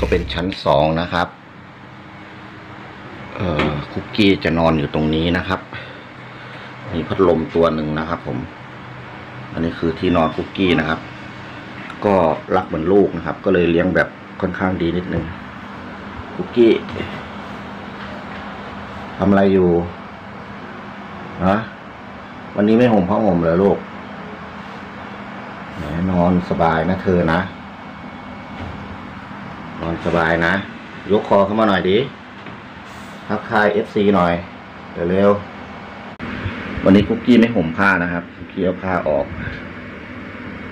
ก็เป็นชั้นสองนะครับ เอ่อคุกกี้จะนอนอยู่ตรงนี้นะครับ มีพัดลมตัวหนึ่งนะครับ ผม อันนี้คือที่นอนคุกกี้นะครับ ก็รักเหมือนลูกนะครับ ก็เลยเลี้ยงแบบค่อนข้างดีนิดนึงคุกกี้ทำอะไรอยู่ฮะวันนี้ไม่ห่มผ้าห่มเลยลูกแหมนอนสบายนะเธอนะ นอนสบายนะ ยกคอขึ้นมาหน่อยดิทักทาย FC หน่อยเร็วๆวันนี้คุกกี้ไม่ห่มผ้านะครับ คุกกี้เอาผ้าออก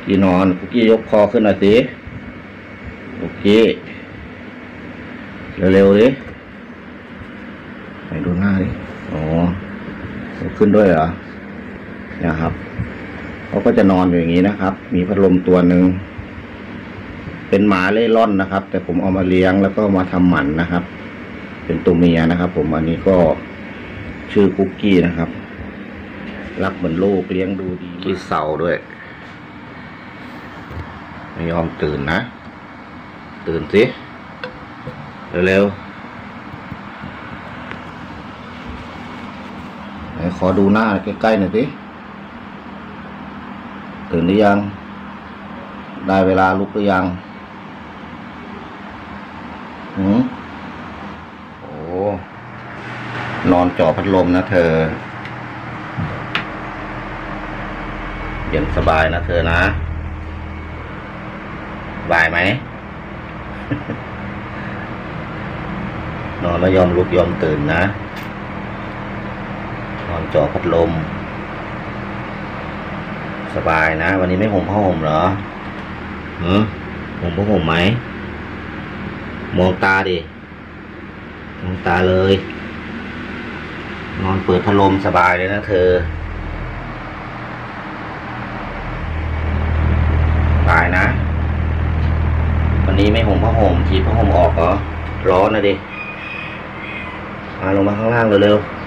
กี้นอนคุกกี้ยกคอขึ้นหน่อยสิคุกกี้เร็วๆดิไหนดูหน้าดิอ๋อขึ้นด้วยเหรอนี่ยครับเขาก็จะนอนอยู่อย่างนี้นะครับ มีพัดลมตัวหนึ่ง เป็นหมาเล่ร่อนนะครับ แต่ผมเอามาเลี้ยงแล้วก็มาทำหมันนะครับ เป็นตัวเมียนะครับ ผมอันนี้ก็ชื่อคุกกี้นะครับ รักเหมือนลูกเลี้ยงดูดีขี้เศร้าด้วย ไม่ยอมตื่นนะ ตื่นสิเร็วๆขอดูหน้าใกล้ๆหน่อยสิตื่นหรือยัง ได้เวลาลุกหรือยัง หืมโอ้ นอนจ่อพัดลมนะเธอ เย็นสบายนะเธอนะสบายไหม นอนแล้วยอมลุกยอมตื่นนะ นอนจ่อพัดลม สบายนะ วันนี้ไม่ห่มผ้าห่มเหรอหืมห่มผ้าห่มไหม มองตาดิ มองตาเลย นอนเปิดพัดลมสบายเลยนะเธอ ตายนะ วันนี้ไม่ห่มผ้าห่มฉีดผ้าห่มออกเหรอ ร้อนนะดิ มาลงมาข้างล่างเร็วๆ